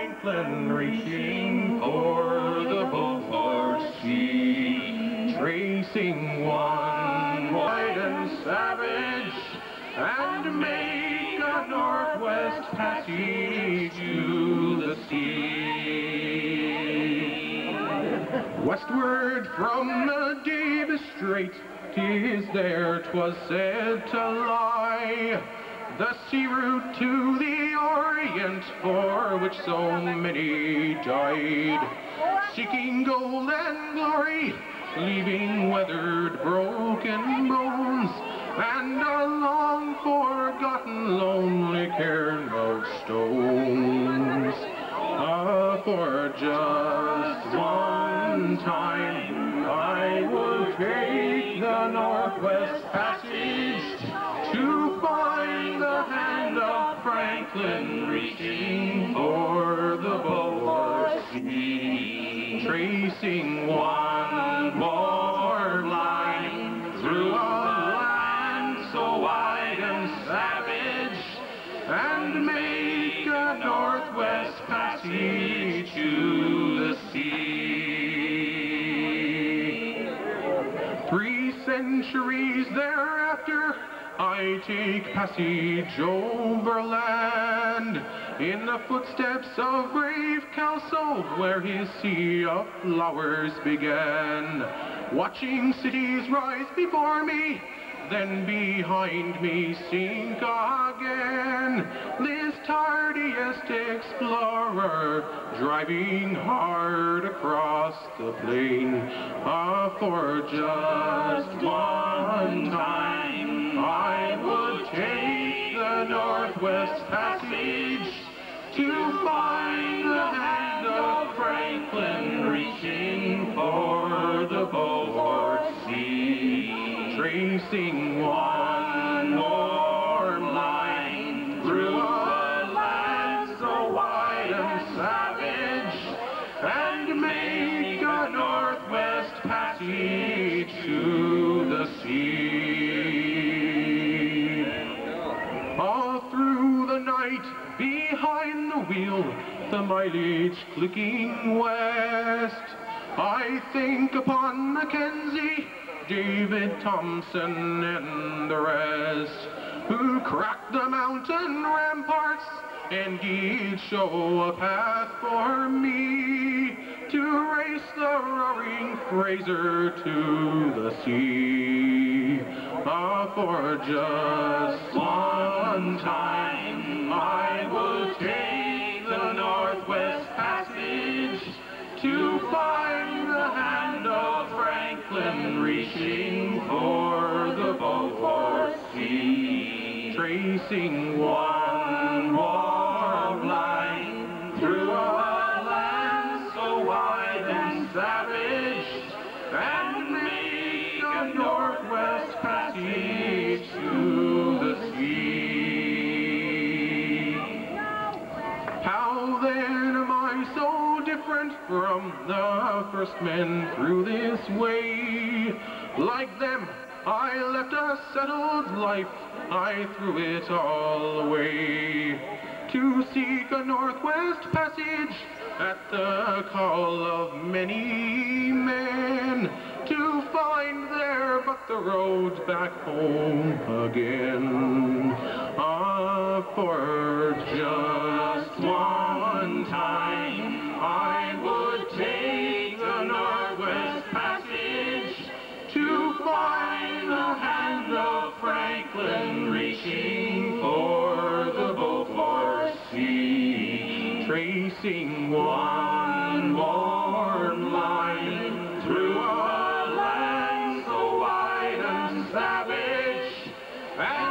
Franklin reaching for the Beaufort Sea, tracing one white and savage, and make a northwest passage to the sea. Westward from the Davis Strait, tis there 'twas said to lie, the sea route to the Orient for which so many died, seeking gold and glory, leaving weathered, broken bones, and a long forgotten lonely cairn of stones. Ah, for just one time I would take the Northwest Passage Franklin reaching for the Sea, tracing one more line through a land so wide and savage, and make a Northwest Passage to the sea. Three centuries thereafter, I take passage overland in the footsteps of brave Kelso, where his sea of flowers began. Watching cities rise before me, then behind me sink again. This tardiest explorer, driving hard across the plain, ah, for just one time Northwest Passage to find the hand of Franklin reaching for the Beaufort Sea, tracing one more line through a land so wide and savage, and make a Northwest Passage to the sea. Behind the wheel, the mileage clicking west. I think upon Mackenzie, David Thompson, and the rest, who cracked the mountain ramparts, and he'd show a path for me to race the roaring Fraser to the sea. Ah, for just one time I Reaching for the Beaufort Sea, tracing one more line through a land so wide and savage, and make a Northwest Passage to the sea. How then am I so different from the first men through this way? Like them, I left a settled life, I threw it all away to seek a northwest passage at the call of many men to find there but the road back home again. Ah, for tracing one more line through a land so wide and savage. And